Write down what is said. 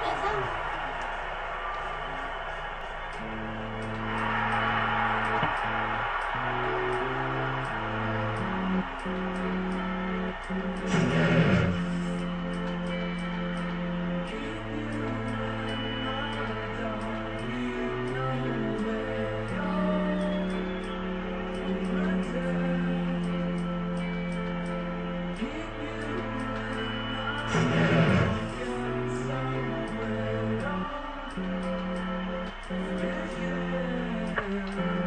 Tại sao? Thank you.